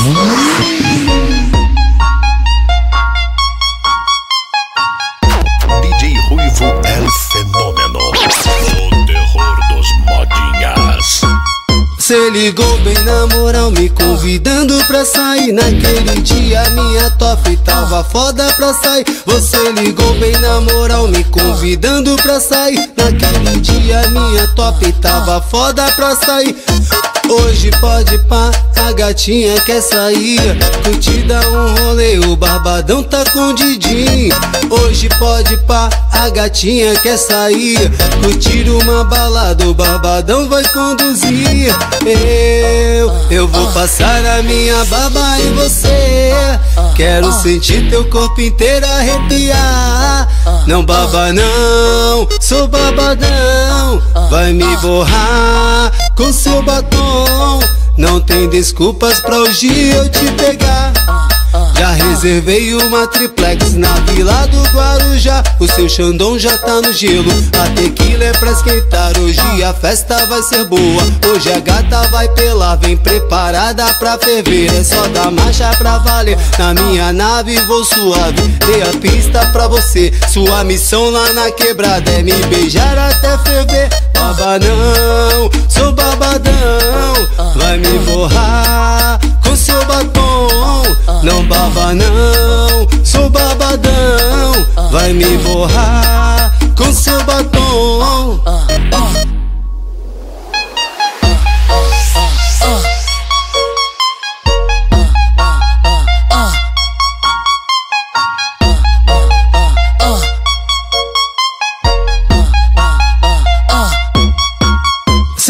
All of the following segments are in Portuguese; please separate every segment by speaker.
Speaker 1: DJ Ruivo é o fenômeno. O terror dos modinhas.
Speaker 2: Cê ligou bem na moral, me convidando pra sair Naquele dia minha top tava foda pra sair Você ligou bem na moral, me convidando pra sair Naquele dia minha top tava foda pra sair Hoje pode pá, a gatinha quer sair. Curtida um rolê, o barbadão tá com o Didinho Hoje pode pá, a gatinha quer sair. Curtir uma balada, o barbadão vai conduzir. Eu, eu vou passar a minha baba em você. Quero sentir teu corpo inteiro arrepiar. Não baba não, sou babadão. Vai me borrar com seu batom Não tem desculpas pra hoje eu te pegar. Já reservei uma triplex na vila do Guarujá O seu Xandão já tá no gelo. A tequila é pra esquentar. Hoje a festa vai ser boa. Hoje a gata vai pelar. Vem preparada pra ferver. É só dar marcha pra valer. Na minha nave vou suave. Dei a pista pra você. Sua missão lá na quebrada É me beijar até ferver. Babadão, sou babadão. Vai me borrar com seu batom. Não baba não, Vai me borrar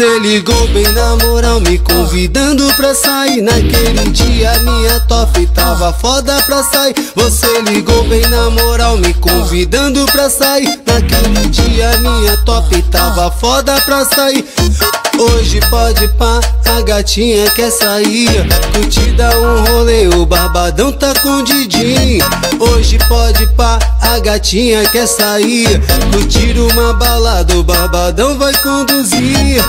Speaker 2: Cê ligou bem na moral, me convidando pra sair. Naquele dia minha top tava foda pra sair. Você ligou bem na moral, me convidando pra sair. Naquele dia minha top tava foda pra sair Hoje pode pá, a gatinha quer sair. Curtida um rolê, o barbadão tá com o Didinho Hoje pode pá, a gatinha quer sair. Curtir uma balada, o barbadão vai conduzir